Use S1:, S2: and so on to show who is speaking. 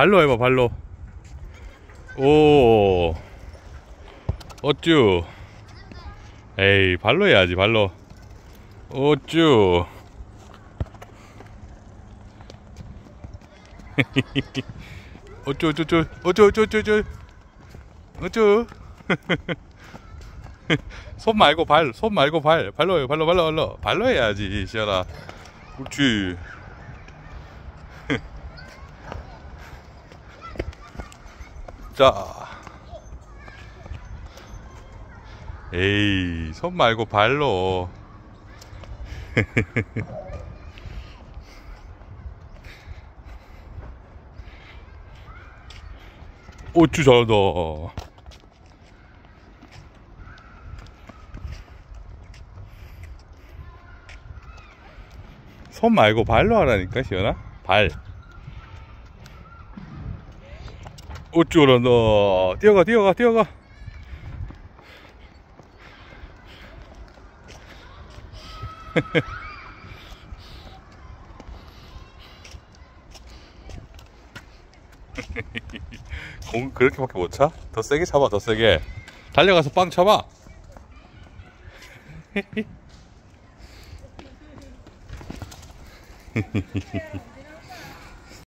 S1: 발로 해봐 발로. 오. 어쭈. 에이 발로 해야지 발로. 어쭈. 어쭈 어쭈 어쭈. 어쭈 어쭈 어쭈 어쭈. 손 말고 발, 손 말고 발, 발로 해, 발로, 발로, 발로, 발로 해야지, 시연아. 그렇지. 자. 에이, 손 말고 발로. 오쭈 잘한다. 손 말고 발로 하라니까 시연아 발 어쩌라 너 뛰어가 뛰어가 뛰어가. 공 그렇게밖에 못 차? 더 세게 잡아 더 세게. 달려가서 빵 쳐봐